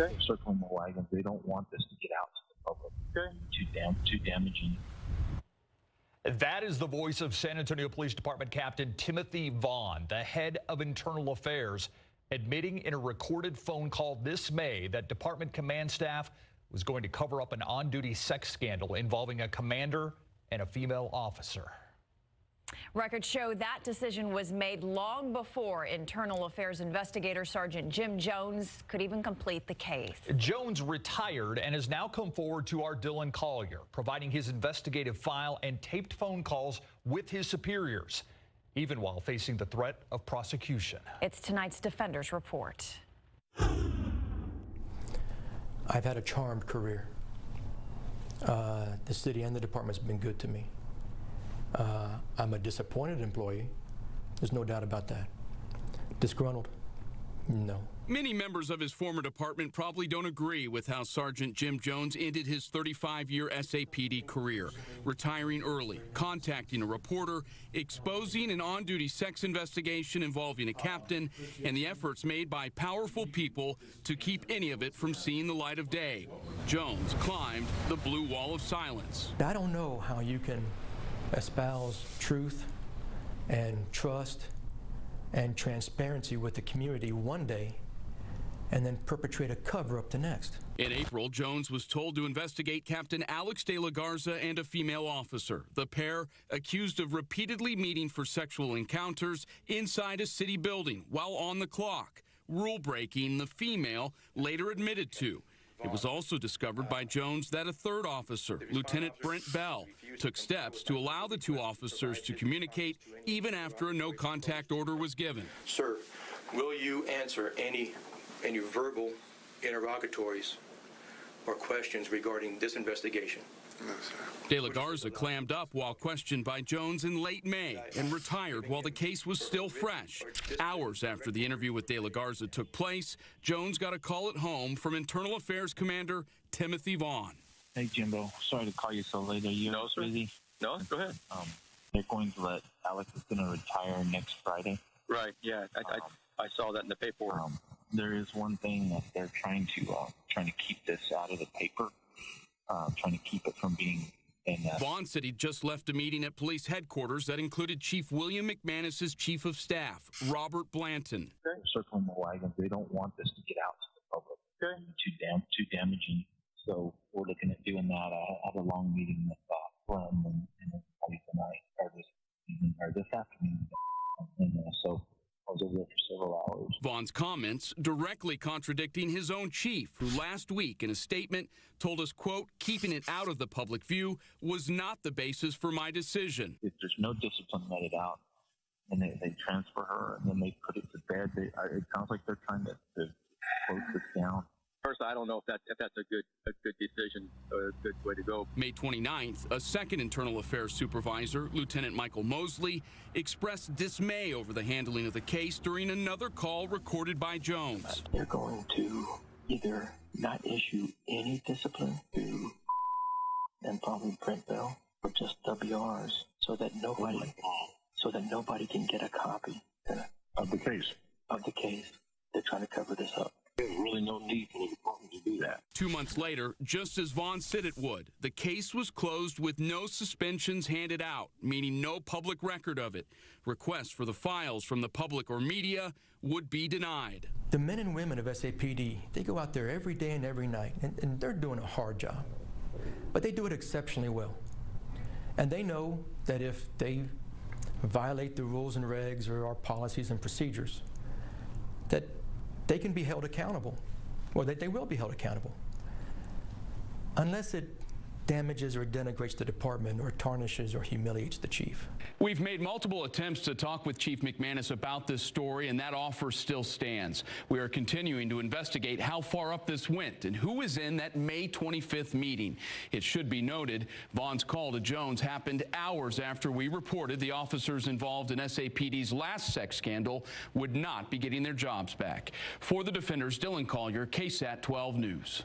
Okay. Circling the wagons. They don't want this to get out to the public. Okay. Too dam too damaging. That is the voice of San Antonio Police Department Captain Timothy Vaughn, the head of internal affairs, admitting in a recorded phone call this May that department command staff was going to cover up an on duty sex scandal involving a commander and a female officer. Records show that decision was made long before Internal Affairs investigator Sergeant Jim Jones could even complete the case. Jones retired and has now come forward to our Dillon Collier, providing his investigative file and taped phone calls with his superiors, even while facing the threat of prosecution. It's tonight's Defenders Report. I've had a charmed career. Uh, the city and the department's been good to me. I'm a disappointed employee. There's no doubt about that. Disgruntled? No. Many members of his former department probably don't agree with how Sergeant Jim Jones ended his 35 year SAPD career, retiring early, contacting a reporter, exposing an on duty sex investigation involving a captain, and the efforts made by powerful people to keep any of it from seeing the light of day. Jones climbed the blue wall of silence. I don't know how you can espouse truth and trust and transparency with the community one day and then perpetrate a cover up the next. In April, Jones was told to investigate Captain Alex de la Garza and a female officer. The pair accused of repeatedly meeting for sexual encounters inside a city building while on the clock. Rule breaking the female later admitted to. It was also discovered by Jones that a third officer, Lieutenant Brent Bell, took steps to allow the two officers to communicate even after a no contact order was given. Sir, will you answer any any verbal interrogatories or questions regarding this investigation? De La Garza clammed up while questioned by Jones in late May and retired while the case was still fresh. Hours after the interview with De La Garza took place, Jones got a call at home from Internal Affairs Commander Timothy Vaughn. Hey Jimbo, sorry to call you so late. Are you No, sir. busy? No, go ahead. Um, they're going to let Alex is going to retire next Friday. Right. Yeah, I, I, I saw that in the paperwork. Um, there is one thing that they're trying to uh, trying to keep this out of the paper, uh, trying to keep it from being in. Uh, Vaughn said he just left a meeting at police headquarters that included Chief William McManus's chief of staff, Robert Blanton. circling the wagons. They don't want this to get out to the public. Okay. Too dam too damaging. So we're looking at doing that. I had a long meeting with uh, Glenn and, comments directly contradicting his own chief, who last week in a statement told us, quote, keeping it out of the public view was not the basis for my decision. If there's no discipline meted out, and they, they transfer her and then they put it to bed, they, it sounds like they're trying to, to close this down. Personally, I don't know if that if that's a good a good decision or a good way to go. May 29th, a second internal affairs supervisor, Lieutenant Michael Mosley, expressed dismay over the handling of the case during another call recorded by Jones. They're going to either not issue any discipline to and probably Brent Bell or just WRs so that nobody so that nobody can get a copy Of the case. of the case. They're trying to cover this up. There's really no need for the department to do that. Two months later, just as Vaughn said it would, the case was closed with no suspensions handed out, meaning no public record of it. Requests for the files from the public or media would be denied. The men and women of SAPD, they go out there every day and every night, and, and they're doing a hard job. But they do it exceptionally well. And they know that if they violate the rules and regs or our policies and procedures, that they can be held accountable, or that they will be held accountable. Unless it damages or denigrates the department or tarnishes or humiliates the chief. We've made multiple attempts to talk with Chief McManus about this story, and that offer still stands. We are continuing to investigate how far up this went and who was in that May 25th meeting. It should be noted, Vaughn's call to Jones happened hours after we reported the officers involved in SAPD's last sex scandal would not be getting their jobs back. For the defenders, Dillon Collier, KSAT 12 News.